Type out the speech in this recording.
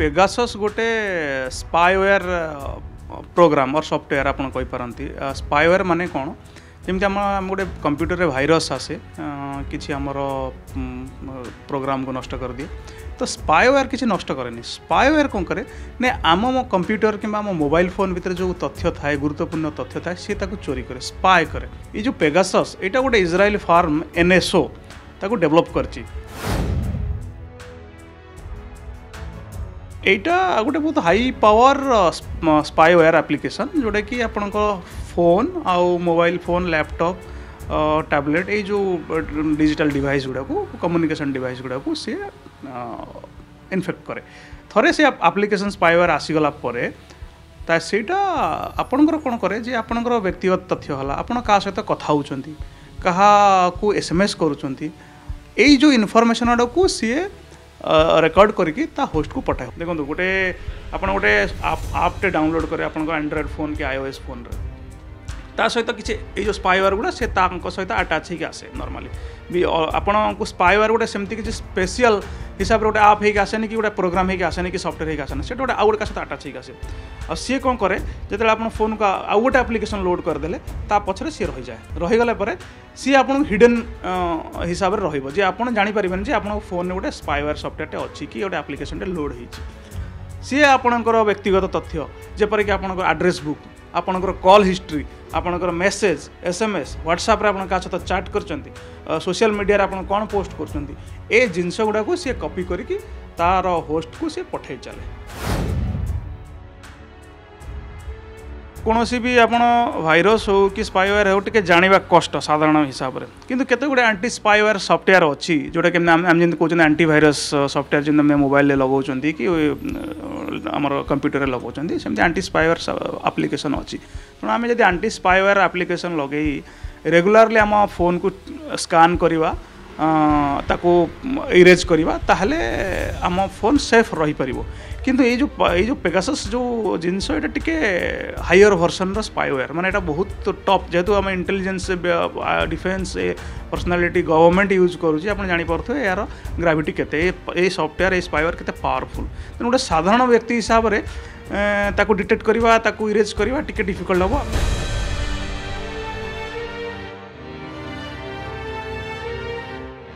Pegasus ଗୋଟେ ସ୍ପାୟୱେୟାର programme ଅର୍ software ଆପଣ କହିପାରନ୍ତି ସ୍ପାୟୱେୟାର ମାନେ କ'ଣ ଯେମିତି ଆମ ଆମ ଗୋଟେ କମ୍ପ୍ୟୁଟରରେ ଭାଇରସ୍ ଆସେ କିଛି ଆମର ପ୍ରୋଗ୍ରାମକୁ ନଷ୍ଟ କରିଦିଏ ତ ସ୍ପାୟୱେୟାର କିଛି ନଷ୍ଟ କରେନି ସ୍ପାୟୱେୟାର କ'ଣ କରେ ନା ଆମ କମ୍ପ୍ୟୁଟର କିମ୍ବା ଆମ ମୋବାଇଲ ଫୋନ୍ ଭିତରେ ଯେଉଁ ତଥ୍ୟ ଥାଏ ଗୁରୁତ୍ୱପୂର୍ଣ୍ଣ ତଥ୍ୟ ଥାଏ ସିଏ ତାକୁ ଚୋରି କରେ ସ୍ପାଏ କରେ ଏଇ ଯେଉଁ ପେଗାସସ୍ ଏଇଟା ଗୋଟେ ଇସ୍ରାଏଲ ଫାର୍ମ ଏନ୍ଏସ୍ଓ ତାକୁ ଡେଭଲପ୍ କରିଛି এইটা ଗୋଟେ ବହୁତ ହାଇ ପାୱାର ସ୍ପାଇୱେୟାର ଆପ୍ଲିକେସନ୍ ଯେଉଁଟାକି ଆପଣଙ୍କ ଫୋନ୍ ଆଉ ମୋବାଇଲ୍ ଫୋନ୍ ଲ୍ୟାପଟପ୍ ଟ୍ୟାବଲେଟ୍ ଏଇ ଯେଉଁ ଡିଜିଟାଲ ଡିଭାଇସ୍ ଗୁଡ଼ାକୁ କମ୍ୟୁନିକେସନ୍ ଡିଭାଇସ୍ ଗୁଡ଼ାକୁ ସିଏ ଇନଫେକ୍ଟ କରେ ଥରେ ସେ ଆପ୍ଲିକେସନ୍ ସ୍ପାଇୱେୟାର ଆସିଗଲା ପରେ ତା ସେଇଟା ଆପଣଙ୍କର କ'ଣ କରେ ଯେ ଆପଣଙ୍କର ବ୍ୟକ୍ତିଗତ ତଥ୍ୟ ହେଲା ଆପଣ କାହା ସହିତ କଥା ହେଉଛନ୍ତି କାହାକୁ ଏସ୍ ଏମ୍ ଏସ୍ କରୁଛନ୍ତି ଏଇ ଯେଉଁ ଇନଫର୍ମେସନ୍ ଗୁଡ଼ାକୁ ସିଏ ରେକର୍ଡ଼ କରିକି ତା ହୋଷ୍ଟକୁ ପଠାଏ ଦେଖନ୍ତୁ ଗୋଟେ ଆପଣ ଗୋଟେ ଆପ୍ଟେ ଡାଉନଲୋଡ଼୍ କରିବେ ଆପଣଙ୍କ ଆଣ୍ଡ୍ରଏଡ଼୍ ଫୋନ୍ କି ଆଇଓଏସ୍ ଫୋନ୍ରେ ତା ସହିତ କିଛି ଏଇ ଯେଉଁ ସ୍ପାଇୱାର୍ ଗୁଡ଼ା ସେ ତାଙ୍କ ସହିତ ଆଟାଚ୍ ହେଇକି ଆସେ ନର୍ମାଲି ବି ଆପଣଙ୍କୁ ସ୍ପାଇୱାର୍ ଗୋଟେ ସେମିତି କିଛି ସ୍ପେଶିଆଲ୍ हिसाब से गोटे आप होगी आसेनि कि गोटे प्रोग्राम हो आसेनि कि सफ्टवेयर होगी आसेना से गोटे आउ गोटे सहित आटाच होगी आसे आ सी कौन कै जिते आप फोन को आउ गोटे आप्लिकेसन लोड करदे ता पचर सी रही जाए रहीगला सी आप हिडेन हिसाब से रोज आप जापर जे आप फोन में गोटे स्पाइवेयर सफ्टवेयर अच्छी कि गोटे आप्लिकेसन लोड होती सी आपणकर व्यक्तिगत तथ्य जपरिक आपंकर आड्रेस बुक ଆପଣଙ୍କର କଲ୍ ହିଷ୍ଟ୍ରି ଆପଣଙ୍କର ମେସେଜ ଏସ୍ ଏମ୍ ଏସ୍ ହ୍ୱାଟ୍ସଆପ୍ରେ ଆପଣ କାହା ସହିତ ଚାଟ୍ କରୁଛନ୍ତି ସୋସିଆଲ୍ ମିଡ଼ିଆରେ ଆପଣ କ'ଣ ପୋଷ୍ଟ କରୁଛନ୍ତି ଏ ଜିନିଷ ଗୁଡ଼ାକୁ ସିଏ କପି କରିକି ତା'ର ହୋଷ୍ଟକୁ ସିଏ ପଠାଇ ଚାଲେ କୌଣସି ବି ଆପଣ ଭାଇରସ୍ ହେଉ କି ସ୍ପାଇୱେୟାର ହେଉ ଟିକେ ଜାଣିବା କଷ୍ଟ ସାଧାରଣ ହିସାବରେ କିନ୍ତୁ କେତେ ଗୁଡ଼ିଏ ଆଣ୍ଟି ସ୍ପାଇୱେୟାର ସଫ୍ଟୱେୟାର ଅଛି ଯେଉଁଟାକି ଆମେ ଆମେ ଯେମିତି କହୁଛନ୍ତି ଆଣ୍ଟି ଭାଇରସ୍ ସଫ୍ଟୱେୟାର ଯେମିତି ଆମେ ମୋବାଇଲରେ ଲଗାଉଛନ୍ତି କି ଆମର କମ୍ପ୍ୟୁଟରରେ ଲଗାଉଛନ୍ତି ସେମିତି ଆଣ୍ଟି ସ୍ପାଇୱେୟାର ଆପ୍ଲିକେସନ୍ ଅଛି ତେଣୁ ଆମେ ଯଦି ଆଣ୍ଟି ସ୍ପାଇୱେୟାର ଆପ୍ଲିକେସନ୍ ଲଗାଇ ରେଗୁଲାରଲି ଆମ ଫୋନ୍କୁ ସ୍କାନ୍ କରିବା ତାକୁ ଇରେଜ୍ କରିବା ତାହେଲେ ଆମ ଫୋନ୍ ସେଫ୍ ରହିପାରିବ କିନ୍ତୁ ଏଇ ଯେଉଁ ଏଇ ଯେଉଁ ପେଗାସସ୍ ଯେଉଁ ଜିନିଷ ଏଇଟା ଟିକେ ହାଇୟର୍ ଭର୍ସନ୍ର ସ୍ପାଇୱେୟାର ମାନେ ଏଇଟା ବହୁତ ଟପ୍ ଯେହେତୁ ଆମେ ଇଣ୍ଟେଲିଜେନ୍ସ ଡିଫେନ୍ସ ଏ ପର୍ସନାଲିଟି ଗଭର୍ଣ୍ଣମେଣ୍ଟ ୟୁଜ୍ କରୁଛି ଆପଣ ଜାଣିପାରୁଥିବେ ଏହାର ଗ୍ରାଭିଟି କେତେ ଏ ସଫ୍ଟୱେୟାର ଏ ସ୍ପାଇୱେୟାର କେତେ ପାୱାରଫୁଲ୍ ତେଣୁ ଗୋଟେ ସାଧାରଣ ବ୍ୟକ୍ତି ହିସାବରେ ତାକୁ ଡିଟେକ୍ଟ କରିବା ତାକୁ ଇରେଜ୍ କରିବା ଟିକେ ଡିଫିକଲ୍ଟ ହେବ